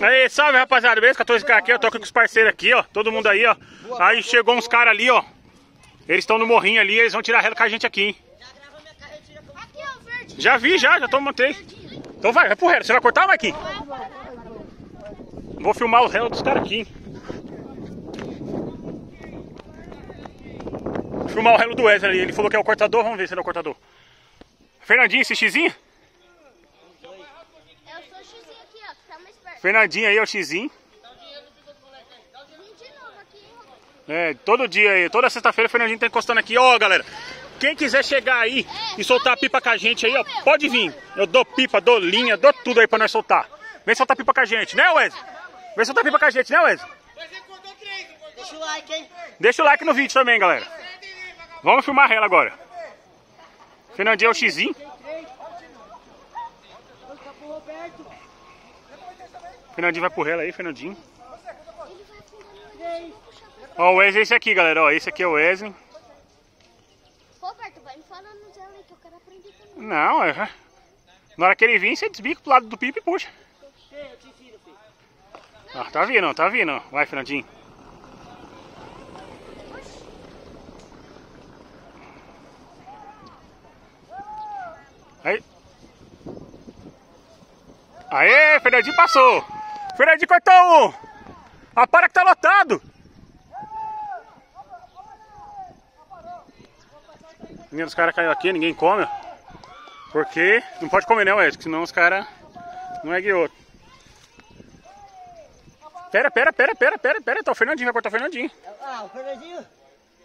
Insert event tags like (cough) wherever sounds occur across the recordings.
Aí, salve rapaziada, beleza? 14k aqui, eu tô aqui com os parceiros aqui, ó. Todo mundo aí, ó. Aí chegou uns caras ali, ó. Eles estão no morrinho ali, eles vão tirar relo com a gente aqui, hein? Já vi, já, já tô montei. Então vai, vai pro relo. Você vai cortar, Marquinhos? Vou filmar os relos dos caras aqui, hein? Vou filmar o relo do Wesley ali. Ele falou que é o cortador, vamos ver se ele é o cortador. Fernandinho, esse xizinho? Eu sou o xizinho aqui, ó, que tá mais perto. Fernandinho aí é o xizinho. É, todo dia aí, toda sexta-feira o Fernandinho tá encostando aqui. Ó, galera, quem quiser chegar aí e soltar pipa com a gente aí, ó, pode vir. Eu dou pipa, dou linha, dou tudo aí pra nós soltar. Vem soltar pipa com a gente, né, Wesley? Vem soltar pipa com a gente, né, Wesley? Deixa o like, hein? Deixa o like no vídeo também, galera. Vamos filmar ela agora. Fernandinho é o xizinho. Fernandinho vai pro rela aí, Fernandinho. Ó, o Wesley é esse aqui, galera. Ó, esse aqui é o Wesley. Roberto, vai me falando no zero aí que eu quero aprender também. Não, é. Na hora que ele vir, você desbica pro lado do pipa e puxa. Ah, tá vindo, tá vindo. Vai, Fernandinho. Aí. Aê, Fernandinho passou. Fernandinho cortou um. Ah, para que tá lotado. Menino, os caras caiu aqui, ninguém come. ó. Porque não pode comer, né, Wesley? Senão os caras não é guioto. Pera, pera, pera, pera, pera, pera. Tá o Fernandinho, vai cortar o Fernandinho. Ah, o Fernandinho?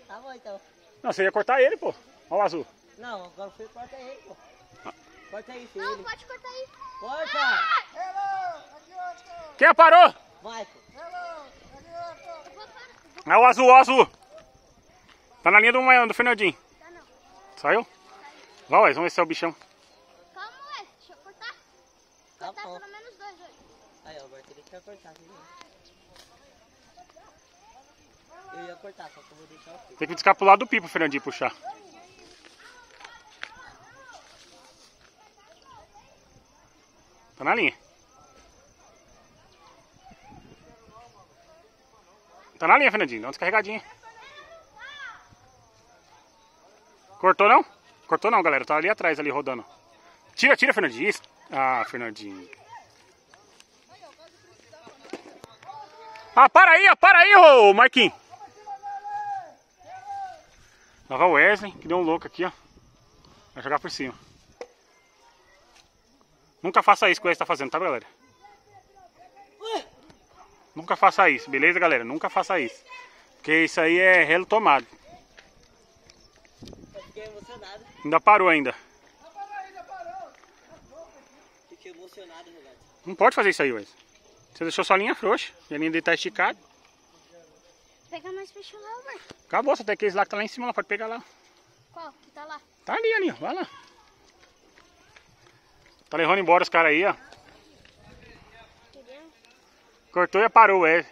Tá bom então. Não, você ia cortar ele, pô. Olha o azul. Não, agora foi corta ele, pô. Corta aí, Não, filho. pode cortar aí. Corta! Quem parou? Vai, pô. Eu vou parar. É o azul, o azul. Tá na linha do, do Fernandinho. Tá não. Saiu? Vai, Wesley, vamos ver se é o bichão. Calma, ué. Deixa eu cortar. Tá Cortar bom. pelo menos dois hoje. Aí, ó, agora ele quer cortar, viu? Eu ia cortar, só que eu vou deixar o fio. Tem que descar pro lado do pipo, Fernandinho, puxar. Tá na linha. Tá na linha, Fernandinho. Dá uma descarregadinha. Cortou não? Cortou não, galera. Tá ali atrás, ali rodando. Tira, tira, Fernandinho. Isso. Ah, Fernandinho. Ah, para aí, ó. Para aí, ô Marquinhos. Lá vai o Wesley, que deu um louco aqui, ó. Vai jogar por cima. Nunca faça isso que o Wesley tá fazendo, tá, galera? Nunca faça isso, beleza, galera? Nunca faça isso. Porque isso aí é relo tomado. Eu fiquei emocionado. Ainda parou ainda. Fiquei emocionado, Roberto. Não pode fazer isso aí, Wesley. Você deixou sua linha frouxa. E a linha dele tá esticada. Pega mais peixe lá. Acabou, só tem aqueles lá que tá lá em cima, lá. Pode pegar lá. Qual? Que tá lá? Tá ali, ali, ó. Vai lá. Tá levando embora os caras aí, ó. Cortou e parou o Wesley.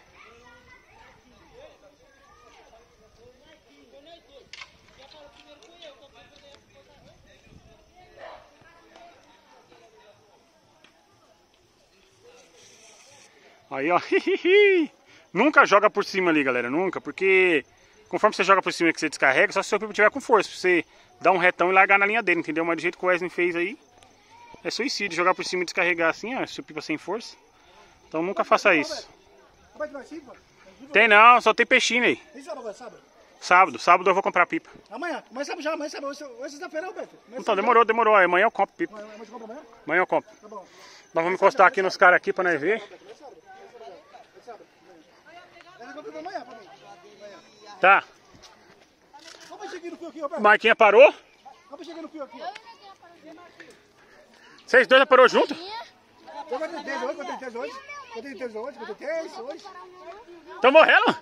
Aí, ó. (laughs) Nunca joga por cima ali, galera. Nunca, porque conforme você joga por cima que você descarrega, só se o seu pipo tiver com força. Pra você dar um retão e largar na linha dele, entendeu? Mas do jeito que o Wesley fez aí, é suicídio jogar por cima e descarregar assim, ó. Seu pipa sem força. Então nunca faça isso. É? Tem não, só tem peixinho aí. Sábado sábado? Eu vou comprar pipa. Amanhã, amanhã sábado já, amanhã sábado, hoje é sexta-feira, Roberto. Amanhã Então demorou, demorou. Amanhã eu compro pipa. Amanhã você compra amanhã? Amanhã eu compro. Tá bom. Nós vamos encostar aqui nos caras aqui pra nós ver. Tá. Marquinha parou. Vocês dois já parou junto? Eu contei três hoje, contei três hoje. Contei três hoje, contei três hoje. Tão morrendo?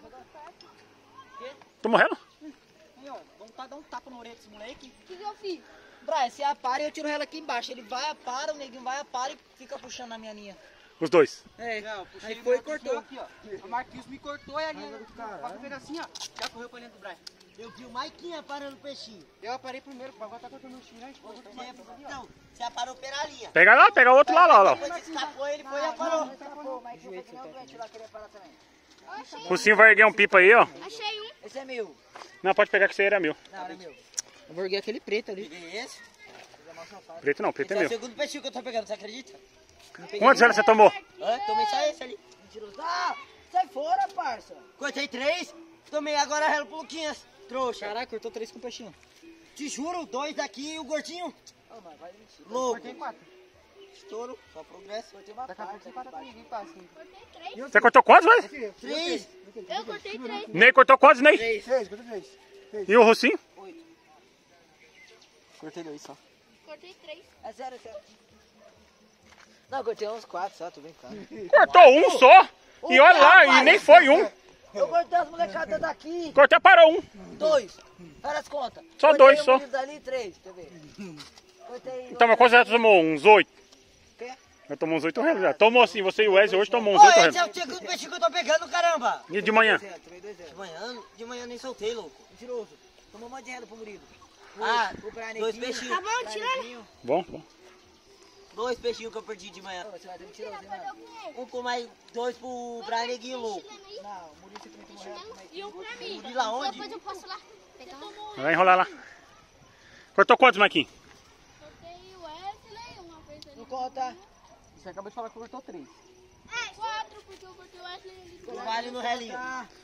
Tão morrendo? Aí, ó, vamos dar um tapa na orelha desse moleque. O que, que eu fiz? Brian, você apara e eu tiro ela aqui embaixo. Ele vai, apara, o neguinho vai, apara e fica puxando a minha linha. Os dois. É, Não, puxei aí ele foi e cortou. Aqui, ó. O Marquinhos me cortou e a linha. Passou pegar assim, ó. Já correu pra dentro do Brian. Eu vi o Maiquinha parando o peixinho. Eu aparei primeiro, agora tá cortando o chino, né? O. Não, você aparou pela linha. Pega lá, pega outro lá, lá, lá. Depois você escapou, ele foi e aparou. que nem o doente lá queria parar também. O Rocinho vai erguer um pipa aí, ó. Achei um. Esse é meu. Não, pode pegar que esse aí era meu. Não, era meu. Eu vou erguer aquele preto ali. Peguei esse. Preto não, preto é Esse é o meu. segundo peixinho que eu tô pegando, você acredita? Quantos anos você tomou? Hã? Tomei só esse ali. Mentiroso. Ah, sai fora, parça. Cortei três, tomei agora relo pro Luquinhas. Trouxa. Caraca, cortou três com peixinho. Te juro, dois daqui e o gordinho. Ô, mano, vai mentir. Louco. Cortei quatro. Estouro, só progresso. Cortei uma Daqui a pouco você para comigo, hein, parceiro. Cortei três. Você cortou quantos, velho? Três. Eu cortei três. Ney cortou quantos, Ney? Três. Três, quanto três? E o Rocinho? Cortei dois só. Cortei três. É sério, é sério. Não, cortei uns quatro só, tô brincando. Cortou um só. E olha lá, e nem foi um. Eu cortei as molecadas daqui. Cortou parou um. Dois. Faz as contas. Só Cortei dois, o só. Dali, três, quer ver? Cortei... Então, mas quantos já tomou? Uns oito? Quê? Eu tomou uns oito reais já. Tomou sim, você e o Wesley hoje tomou uns oito esse é reais. o peixinho que eu tô pegando, caramba. E de manhã? De manhã, de manhã nem soltei, louco. Mentiroso. Tomou um monte de relo pro Murilo. Ah, dois peixinhos. Tá bom, tira. Bom, bom. Dois peixinhos que eu perdi de manhã. Ô, Você vai ter mentiroso, hein, mano? Um com mais dois pro Brian Neguinho, louco. Não, é E um pra mim. Murilo aonde? Depois eu posso lá pegar. Vai enrolar lá. Cortou quantos, Marquinhos? Cortei o Wesley uma vez ali. Não conta. Você acabou de falar que cortou três. É, quatro, porque eu cortei o Wesley ali. Vale no relinho.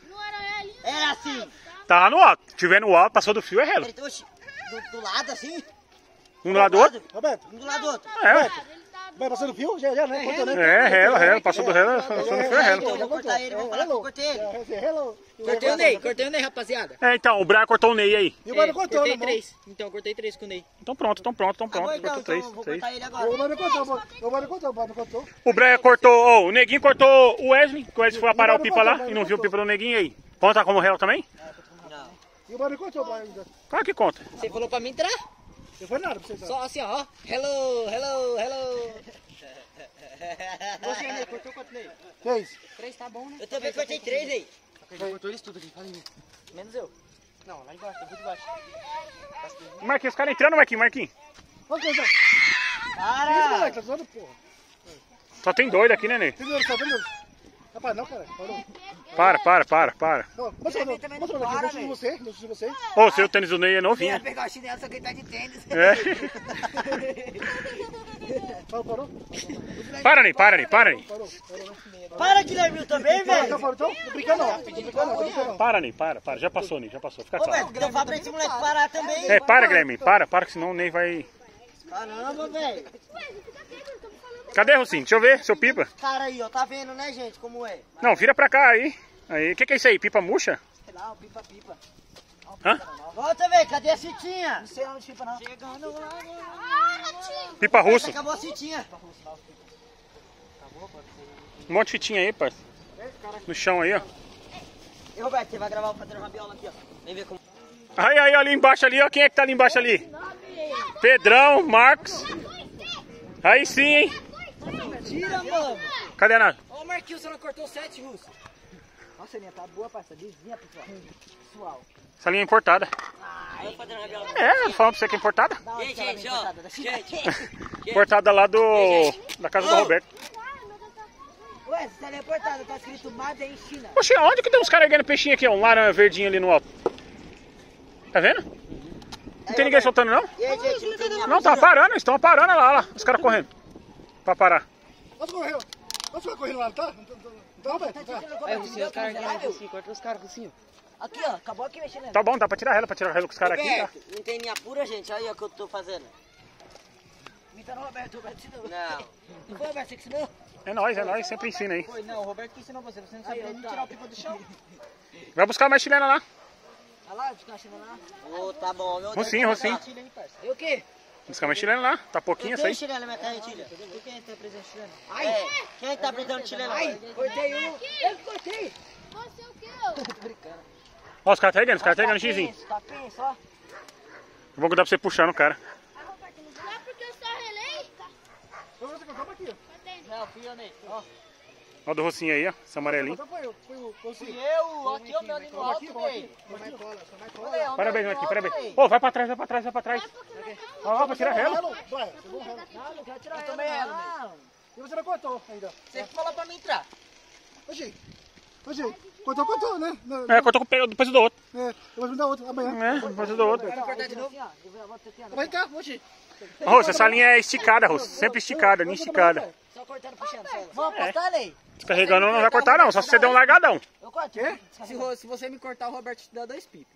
Não era ele. Era assim. Tava no alto. Se tiver no alto, passou do fio, é relo. Do, do lado assim? Um do lado do outro? Roberto, Um do lado do outro. É, Ele tá vai passando o fio? Já, já, né? Cortou, né? é relo, relo. Passou do relo, passou do fio, é relo. Então eu vou cortar ele, vou falar que eu cortei ele. É. Cortei o Ney, cortei o Ney, rapaziada. É, então, o Brian cortou o Ney aí. E o Mano É, cortou, cortei né, bom? três. Então, cortei três com o Ney. Então pronto, então pronto, então pronto. Cortou três, eu vou três. cortar ele O agora. Mano cortou, o Mano cortou, o Mano cortou. O Brian cortou, o Neguinho cortou o Wesley, que o Wesley foi parar o pipa lá e não viu o pipa do Neguinho aí. Conta como relo também? Não. E o Mano cortou, Brian. Claro que conta. Você falou pra mim entrar? Não foi nada pra você. Só assim, ó. Hello, hello, hello. Você, Ney, cortou quanto, Ney? Três. Três tá bom, né? Eu também cortei três aí. Cortou eles tudo aqui, fala mim. Menos eu. Não, lá embaixo, eu vou de baixo. Marquinhos, os caras entrando, Marquinhos, Marquinhos. Olha que coisa. Para! Moleque, tá zoando, porra. Só tem doido aqui, né, Ney? Entendeu? Tá vendo? Rapaz, não, cara. Parou. Para, para, para, para. Não, Mostra Também, aqui, também não para, velho. você, mostra de você. Ô, seu tênis do Ney é Eu ia novinho. pegar o chinelo, só que ele tá de tênis. É. (laughs) Parou, parou? Para, Ney, para, Ney, para, Ney. Né? Para, Guilherme, também, velho! parou, então? Não. Tô brincando, não. Brincando, não. Para, Ney, para, para. Já passou, Ney, já passou. Fica Ô, claro. velho, então fala pra esse moleque parar também. É, para, Guilherme, para, para, que senão o Ney vai... Caramba, velho. Cadê, Rocinho? Deixa eu ver, seu pipa. Cara aí, ó, tá vendo, né, gente, como é? Não, vira pra cá aí. Aí, o que, que é isso aí? Pipa murcha? Sei lá, o pipa-pipa. Hã? Volta, velho, cadê a citinha? Não sei onde pipa, não. Chegando lá. Ah, ratinho. Pipa russo. Acabou a citinha. Um monte de fitinha aí, parça. No chão aí, ó. E Roberto, você vai gravar o Padrão Rabiola aqui, ó. Vem ver como. Aí, aí, ó, ali embaixo ali, ó. Quem é que tá ali embaixo ali? Pedrão, Marcos. Aí sim, hein? Tira, mano. Cadê a nave? Ó o Marquinhos, você não cortou sete, Russo. Nossa, minha tá boa, parça. Desvia, pessoal. Pessoal. Essa linha é importada. É, falando pra você que é importada. Da onde Gente, ó. (laughs) Gente. Importada lá do... Da casa do Roberto. Ué, essa ali é cortada. Tá escrito Made em China. Oxe, onde que tem uns caras erguendo peixinho aqui, ó? Um laranja verdinho ali no alto. Tá vendo? Não tem ninguém soltando, não? Não tá parando, eles estão parando lá, lá. Os caras correndo. Pra parar. Posso correr? Posso ficar correndo lá, tá? Tá- tá, Roberto? Tá. Russinho, os caras assim, corta os caras, Russinho. Aqui, ó. Acabou aqui mexendo. Tá bom, dá pra tirar ela, pra tirar o relo com os caras aqui, tá? Roberto, não tem linha pura, gente. Olha aí o que eu tô fazendo. Imitando o Roberto. O Roberto ensinou. Não. Não foi Roberto que ensinou? É nóis, é nóis, sempre ensina aí. Foi, não. O Roberto que ensinou você. Você não sabia nem tirar o pipa do chão. Vai buscar mais chilena lá. Olha lá, fica achando lá. Ô, tá bom, meu Rocinho, Rocinho. E o quê? Buscar mais chilena lá. Tá pouquinho Eu essa aí. chilena na minha carretilha. Por que tá presente chileno? É, quem tá precisando chilena? Ai, cortei um. Eu que cortei. Você o quê? Tô brincando. Ó, os caras tá erguendo, os caras tá erguendo xizinho. Tá penso, ó. Eu vou dar pra você puxando o cara. Não é porque eu só relei? Então você colocou aqui, ó. Não, fui eu, Ney. Ó. Ó do rocinho aí, ó. Esse amarelinho. Foi eu, o aqui, ó, meu ali no Toma aqui, alto, toma aqui. Ney. Toma mais cola, toma mais cola. Parabéns, Marquinhos, parabéns. Ô, vai pra trás, vai pra trás, vai pra trás. Ó, ó, pra tirar não quero tirar ela, não. E você não cortou ainda. Você falou pra mim entrar. Oxi. Oxi. Cortou, cortou, né? É, cortou com o pé, depois do outro. É, me dar outro amanhã. É, depois do outro. Cortar. Vai cá, oxi. Rosso, essa linha é esticada, Rosso. Sempre esticada, linha esticada. Só cortando, puxando. Vamos apostar, Ney? Descarregando não vai cortar não, só se você der um largadão. Eu corto. Quê? Se, você me cortar, o Roberto te dá dois pipas.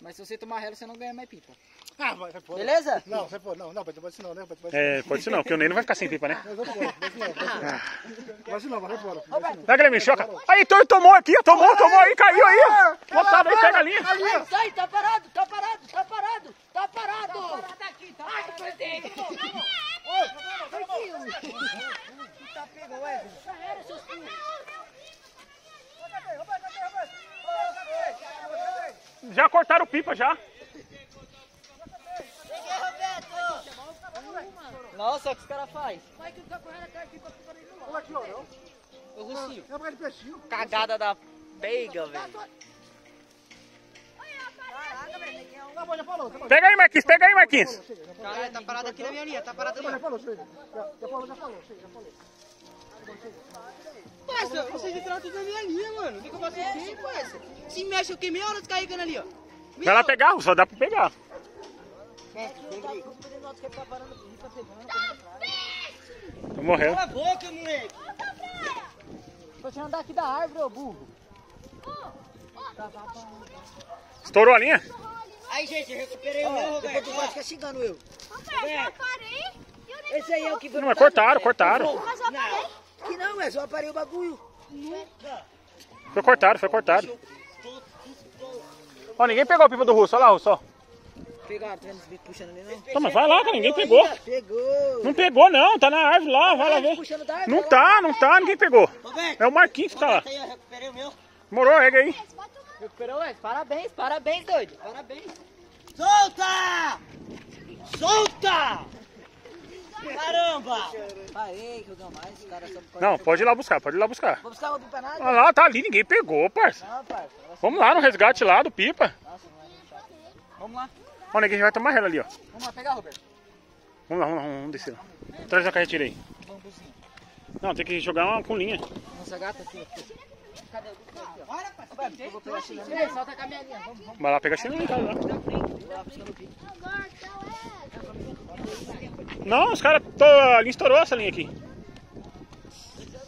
Mas se você tomar relo, você não ganha mais pipa. Ah, vai, vai fora. Beleza? Não, sai fora. Não, não, pode pode ser não, né? Pode pode ser. É, pode ser não, porque o Ney não vai ficar sem pipa, né? Vai fora, vai fora, vai fora. Vai ser não, vai fora. Vai ser não. Vai, Guilherme, choca. Aí, Heitor tomou aqui, ó, tomou, tomou aí, caiu aí. Botado aí, pega a linha. Sai, sai, tá parado, tá parado, tá parado, tá parado. Tá parado aqui, tá parado. Ai, perdi. Tá pegando, ué. Já cortaram pipa, já. Nossa, o que os caras fazem? Olha aqui, ó. Ô, Rocinho. É pra de peixinho. Cagada da peiga, velho. Tá já tá. Pega aí, Marquinhos, pega aí, Marquinhos. Caralho, tá parado aqui na minha linha, tá parado ali. Já falou. Já, já falou, já já falou. Parça, vocês entraram tudo na minha linha, mano. O que, que eu faço aqui, parça? Se mexe, eu queimei meia hora descarregando ali, ó. Vai lá pegar, só dá pra pegar. Tô morrendo. Cala a boca, moleque. Tô tirando daqui da árvore, ô burro. Estourou a linha? Aí, gente, eu recuperei o meu, Depois Roberto. tu vai ficar xingando eu. Roberto, eu parei. e Esse aí é o que Não, mas cortaram, cortaram. Mas eu parei. Que não, é só aparei o bagulho. Foi cortado, foi cortado. Ó, ninguém pegou a pipa do Russo, olha lá, Russo, ó. Pegaram, tá puxando ali, não? Toma, vai lá, cara, ninguém pegou. Pegou. Não pegou não, tá na árvore lá, vai lá ver. Não tá, não tá, ninguém pegou. É o Marquinhos que tá lá. aí, eu recuperei o meu. Morou, rega aí. Recuperou. Parabéns, parabéns, doido. Parabéns. Solta! Solta! Caramba! Parei, que eu ganho mais. Podem- Não, pode ir lá buscar, pode ir lá buscar. Vou buscar outro empanado? Olha lá, tá ali, ninguém pegou, parça. Não, parça. Vamos lá no resgate lá do pipa. Vamos lá. Ó, ninguém vai tomar ela ali, ó. Vamos lá pegar, Roberto. Vamos lá, vamos lá, vamos descer lá. Traz a carretilha aí. Bambuzinho. Não, tem que jogar uma com linha. Nossa gata aqui, aqui. Bora, parceiro. Roberto, eu vou pegar a chilena. Ei, solta a caminhadinha. Vamos, vamos. Vai lá pegar a lá o então é. Não, os caras. tô- A linha estourou essa linha aqui.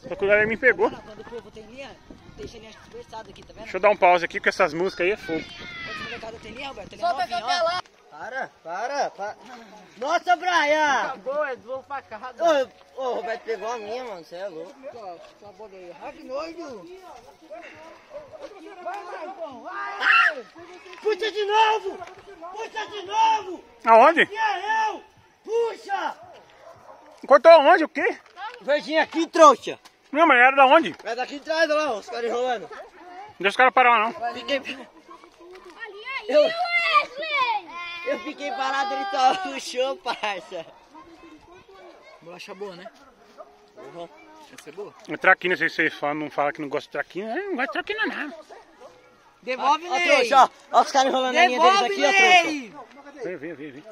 Só que o galera me pegou. Quando o povo tem linha, deixa a linha dispersada aqui, tá vendo? Deixa eu dar um pause aqui, porque essas músicas aí é fogo. O tem linha, Roberto, Solta a capela. Para, para, para. Nossa, Brian! Acabou, é vou facada. Ô, o Roberto pegou a minha, mano, você é louco. Sua boca aí. Ragnoido! Puxa de novo! Puxa de novo! Aonde? E é eu! Puxa! Cortou aonde? O quê? Verdinho aqui, trouxa! Não, mas era da onde? É daqui de trás, olha lá, os caras enrolando. Deixa os caras parar lá, não. Fiquei, Ali aí, Eu- Wesley. Eu fiquei parado, ele só puxou, parça. Bolacha boa, né? Uhum. Essa é boa? O traquina, se você fala, não fala que não gosta de traquina, é, não gosta de traquina não. Devolve, Ó, Ney! trouxa, ó. Ó os caras enrolando a linha deles aqui, ó, trouxa. Vem, vem, vem, vem.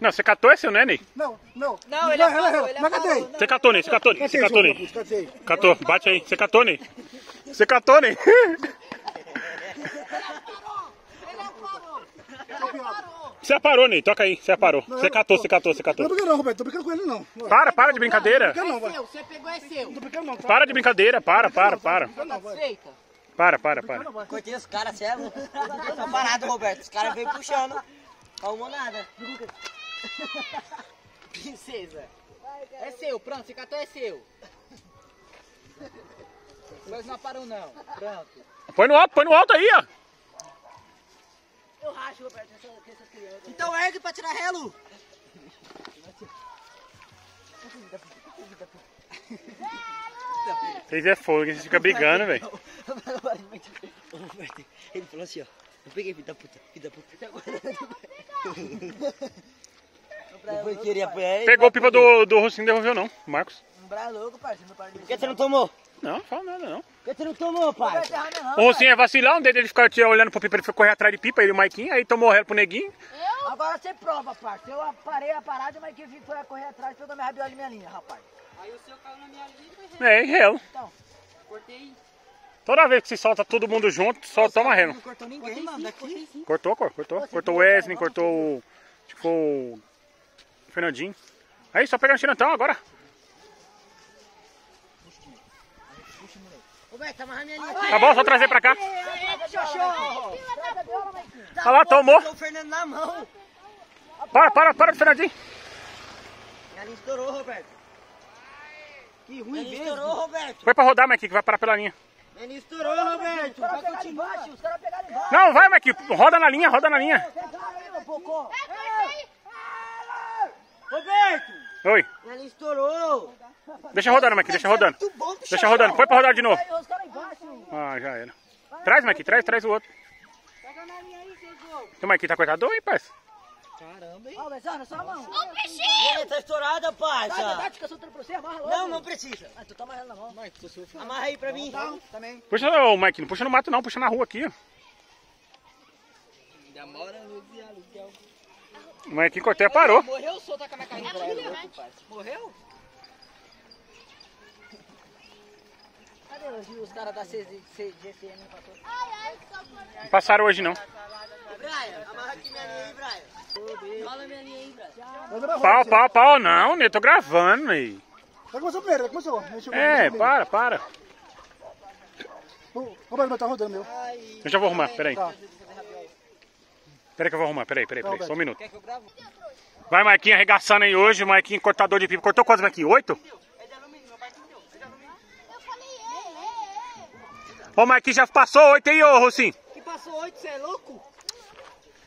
Não, você catou esse, né, Ney? Não, não. Não, ele Não, apagou, ele Não, catei. Você catou, Ney, você catou, Ney, você catou, Ney. Catou, bate aí, você catou, Ney. (laughs) Você catou, Ney. (laughs) Você aparou, Ney, toca aí, você aparou. Você catou, você catou, você Não tô catou. brincando não, Roberto. Tô brincando com ele não. Não Para, para de brincadeira. não, vai. Seu, você pegou é seu. Não tô brincando não, tá? Para de brincadeira, para, para, para. Não. Para, para, para. Cortei os caras, cê é louco. Tá parado, Roberto. Os caras veio puxando. Arrumou nada. Princesa. É seu, pronto, você catou é seu. Mas não parou não. Pronto. Põe no alto, põe no alto aí, ó. Eu racho, Roberto, essa, essas crianças. Então ergue pra tirar relo. Vocês é fogo, vocês ficam brigando, velho. Ele falou assim, ó. Eu peguei, filho da puta, filho da puta. Pegou o pipa do, do Rocinho e devolveu não, Marcos. Um bra louco, parceiro. Por que você não tomou? Não, não fala nada não. Por que você não tomou, pai? O Rocinho é vacilão, desde ele ficar te olhando pro pipa, ele foi correr atrás de pipa, ele e o Maiquinho, aí tomou réu pro neguinho. Agora você prova, parceiro. Eu parei a parada, mas quem foi a correr atrás pegou minha rabiola e minha linha, rapaz. Aí o seu caiu na minha linha. É, réu. cortei. Toda vez que se solta todo mundo junto, só toma reno. Não cortou ninguém, mano, daqui. Cortou, cor, cortou. Cortou o Wesley, cortou o. Que foi o. Fernandinho. Aí, só pegar no tirantão agora. Tá amarrando minha linha. Tá bom, só trazer pra cá. Olha lá, tomou. Tá o Fernando na mão. Para, para, para do Fernandinho. Minha linha estourou, Roberto. Que ruim Minha linha mesmo. estourou, Roberto. Foi pra rodar, Mike, que vai parar pela linha. Minha linha estourou, Roberto. Vai continuar. Os caras pegaram embaixo. Não, vai, Mike, roda na linha, roda na linha. Roberto. Oi, Minha linha estourou. Deixa rodando, Mike, deixa rodando. Deixa rodando, foi pra rodar de novo. Ah, já era. Traz, Mike, traz, traz o outro. Pega na linha aí. O Mike tá cortador, hein, parça? Caramba, hein? Ó, Bezana, só a mão. Ó o peixinho! Minha tá estourada, Tá, parça. que eu soltando pra você, amarra logo. Não, não precisa. Ah, tu tá amarrando na mão. Mas tu sou Amarra aí pra mim. Não, também. Puxa, ô, Mike, não puxa no mato não, puxa na rua aqui, ó. Demora no aluguel. O Mike cortou e parou. Morreu ou solta com a minha carrinha? Morreu? Cadê os, os caras da CZ GCM? Passou? Ai, ai, só por... Passaram hoje não. Brian, amarra aqui minha linha aí, Brian. Fala minha linha aí, Brian. Pau, pau, pau, não, né? Tô gravando aí. Já começou primeiro, já começou. Eu É, eu para, para. Ô, Roberto, tá rodando meu. Eu já vou arrumar, peraí. Tá. Peraí que eu vou arrumar, peraí, peraí, peraí, só um minuto. Quer que eu gravo? Vai, Marquinhos, arregaçando aí hoje, Marquinhos, cortador de pipa. Cortou quantos, Marquinhos? Oito? Eu falei, ei, ei, Ô, Marquinhos, já passou oito aí, ô, Rocinho? Que passou oito, você é louco?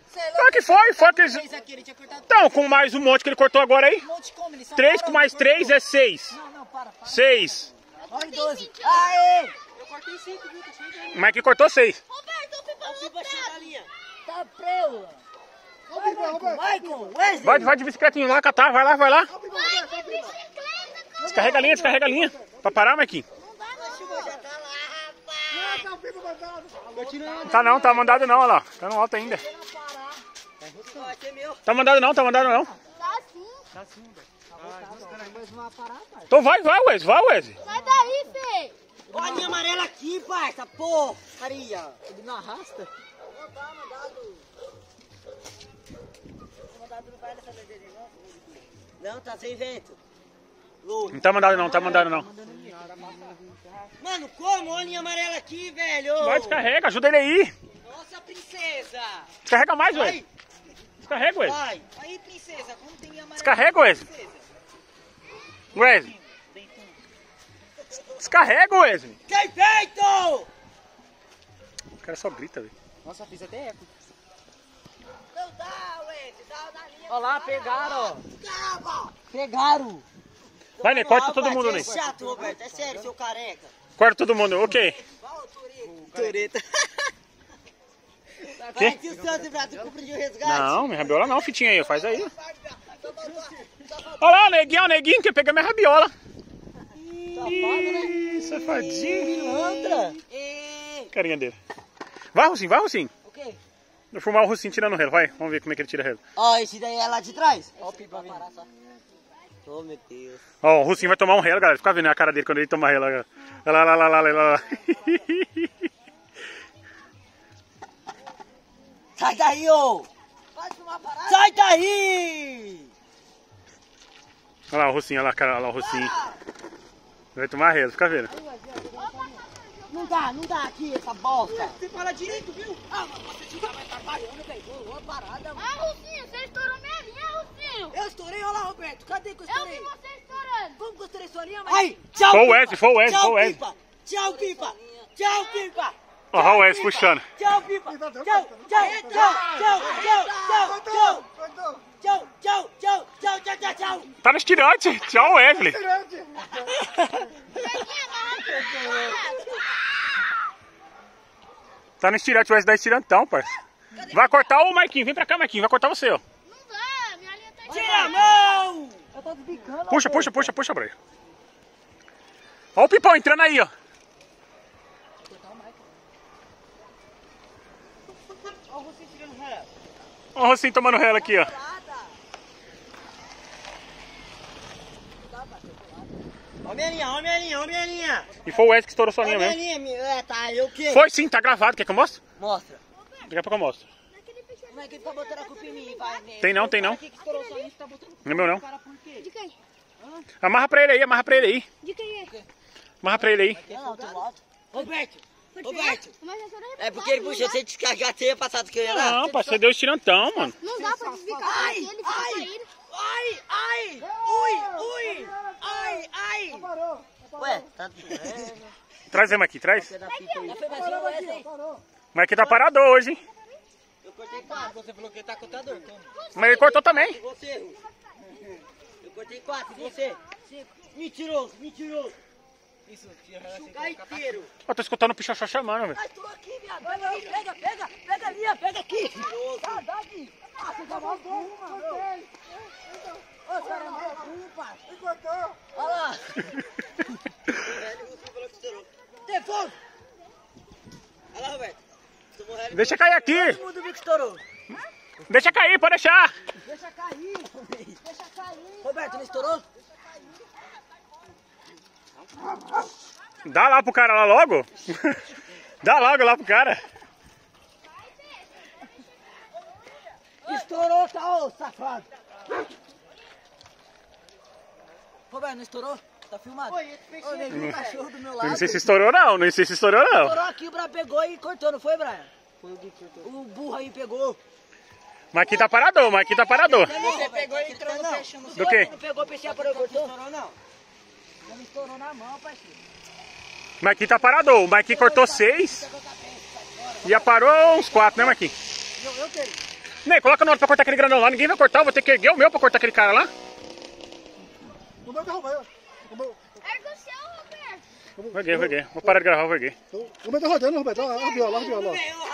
Você é louco? que foi, foi que... Três aqui, Então, com mais um monte que ele cortou agora aí. um monte como? Ele só Três com mais três é seis. Não, não, para, para. Seis. Olha, 12. Aê! Eu cortei cinco, viu? Tá O Marquinhos cortou seis. Roberto, o pipa linha. Tá preu. Roberto. Michael, Wesley. Vai, vai de bicicletinha lá, catar, vai lá, vai lá. Vai. Descarrega a linha, descarrega a linha. Pra parar, Marquinhos? Tá. Tá não, tá mandado não, olha lá. Tá no alto ainda. Tá mandado não, tá mandado não. Tá sim. Então vai, vai, Wes, vai, Wes. Sai daí, fei. Olha a linha amarela aqui, parça. Porcaria. Ele não arrasta? Não tá mandado. Mandado não vai dessa vez dele, não? Não, tá sem vento. Não tá mandado não, tá mandado não. Mano, como? Olha a linha amarela aqui, velho. Vai, descarrega, ajuda ele aí. Nossa, princesa. Descarrega mais, Wes. Vai, Descarrega, Wes. vai. Aí, princesa, como tem amarelo? Descarrega, Wes. Wes. Descarrega, Wesley. Tem feito! O cara só grita, velho. Nossa, fiz até eco. Não dá, Wesley. Dá na linha. Olha lá, pegaram. Calma. Pegaram. Vai, né? Corta todo mundo, é né? chato, Roberto. É sério, seu careca. Corta todo mundo, ok. Tureta. Vai, Santos, Brato, cumpre de resgate. Não, minha rabiola não, fitinha aí, faz aí. Olha lá, o neguinho, o neguinho quer pegar minha rabiola. Ih, safadinho. Pilantra. Carinha dele. Vai, Rocinho, vai, Rocinho. O quê? Vou filmar o Rocinho tirando o relo, vai. Vamos ver como é que ele tira o relo. Ó, esse daí é lá de trás. Ó o pipa vindo. Oh, meu Deus. Ó, o Rocinho vai tomar um relo, galera. Fica vendo a cara dele quando ele toma relo. Olha lá, lá, lá, lá, lá, lá. (laughs) Sai daí, ô! Sai daí! Olha lá o Rocinho, olha lá, cara, olha lá o Rocinho. Vai tomar relo, fica vendo. Não dá, não dá aqui essa bosta. Você fala direito, viu? Ah, mas você fica mais trabalhando, velho. Ô, parada, mano. Ah, Rufinho, você estourou minha linha, Rufinho. Eu estourei, olha lá, Roberto. Cadê que eu Eu vi estourei? você estourando. Como que eu estourei sua linha, mas... Ai, tchau, Foi o. Wesley, foi o Wesley, Tchau, foi o. Pipa. Tchau, Pipa. Tchau, Pipa. Ó, o Wesley puxando. Tchau, Pipa. Tchau, tchau, tchau, tchau, tchau, tchau, tchau. Tchau, tchau, tchau, tchau, tchau, tchau, tchau. Tá no estirante. Tchau, Wesley. (laughs) Tá no estirante, vai dar estirantão, parça. Vai cortar o Marquinhos. Vem pra cá, Marquinhos. Vai cortar você, ó. Não dá, minha linha tá Tira a mão. Eu tô desbicando. Puxa, puxa, puxa, puxa, Bray. Ó o Pipão entrando aí, ó. Ó, você tirando ré. Ó o Rocinho tomando relo aqui, ó. Ó minha linha, ó minha linha, ó minha linha. E foi o Wesley que estourou sua Ó linha minha mesmo. linha, minha- é, tá, eu o quê? Foi sim, tá gravado. Quer que eu mostre? Mostra. Daqui a pouco eu mostro. Como é que ele tá botando a culpa em mim, vai? né? Tem não, tem não. O que linha, tá Não é meu não. cara por quê? De quem? Amarra pra ele aí, amarra pra ele aí. De quem é? Amarra pra ele aí. Não, tô alto. Roberto, Roberto. É porque ele puxou, você ia passar do que eu ia dar. Não, pai, você deu estirantão, mano. Não dá pra desvicar Ai, ai, saindo. Ai, ai, ui, ui, ai, ai. Ué, tá... Traz ele aqui, traz. Mas aqui tá parador hoje, hein? Eu cortei quatro, você falou que ele tá contador. Mas ele cortou também. E você? Eu cortei quatro, e você? Mentiroso, mentiroso. Isso, Chucaiteiro. Ó, tô escutando o pichacho chamando, velho. Ai, tô aqui, viado. Pega pega, pega, ali, pega aqui. Tá, aqui. Ah, você tá mal burro, mano. Ô, você era mal burro, pai. Olha lá. Telefone. Olha lá, Roberto. Deixa cair aqui. Todo mundo viu que estourou. Deixa cair, pode deixar. Deixa cair. Deixa cair. Roberto, não estourou? Dá lá pro cara lá logo. (laughs) Dá logo lá pro cara. Estourou, tá, ô, safado. Roberto, não estourou? Tá filmado? Ô, neguinho, o cachorro do meu Eu lado. não sei se estourou não, não sei se estourou não. Estourou aqui, o Brian pegou e cortou, não foi, Brian? Foi o que cortou. O burro aí pegou. Mas aqui tá parador, mas aqui tá parador. Você pegou e entrou no peixe. Não Do quê? Não pegou, pensei a parou, cortou? Não estourou, não. Já me estourou na mão, parceiro. Mas aqui tá parador. O Mike cortou seis. E aparou uns quatro, né, Mike? Eu, eu quero. Nem, coloca no outro pra cortar aquele grandão lá. Ninguém vai cortar, eu vou ter que erguer o meu pra cortar aquele cara lá. O meu derrubou. O meu, Erga o seu, Roberto. Vou erguer, vou parar de gravar, vou erguer. o meu tá rodando, Roberto. Olha a viola, olha a viola.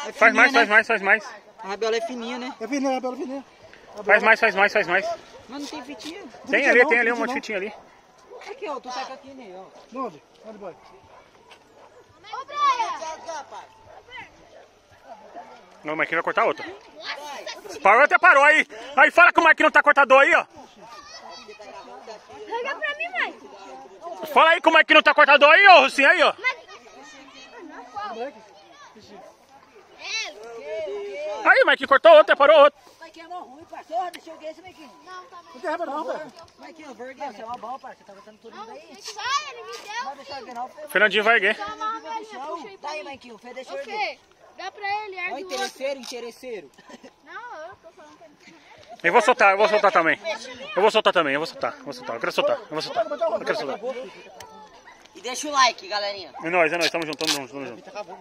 ó. Faz mais, faz mais, faz mais. A rabiola é fininha, né? É fininha, é bela fininha. Faz mais, faz mais, faz mais. Mas não tem fitinha. Tem ali, tem ali um monte de fitinha ali. Aqui, ó, tu tá com aqui, né? Ó. Onde? Onde vai? Ô, Brian. Não, o Mike vai cortar outra. Parou até parou aí. Aí fala que o Mike não tá cortador aí, ó. Pega pra mim, mãe. Fala aí como é que não tá cortador aí, ó, Rocinho, aí, ó. É, Aí, o Mike cortou outra, parou outra. Mas que é mó ruim, parceiro. Deixa eu ver esse mequinho. não, tá bom. Não tem raiva não, que eu vou erguer, você é uma boa, parceiro. Tá botando tudo Não, aí. sai, ele me deu. Fernandinho vai puxa aí. Maiquinho, Fê, erguer. Fê, dá pra ele, Ó, ergue o outro. interesseiro, interesseiro. Não, eu tô falando pra ele. Eu vou soltar, eu vou soltar também. Eu vou soltar também, eu vou soltar, eu vou soltar. Eu quero soltar, eu vou soltar. Eu quero soltar. E deixa o like, galerinha. É nóis, é nóis, tamo junto, tamo junto, tamo junto.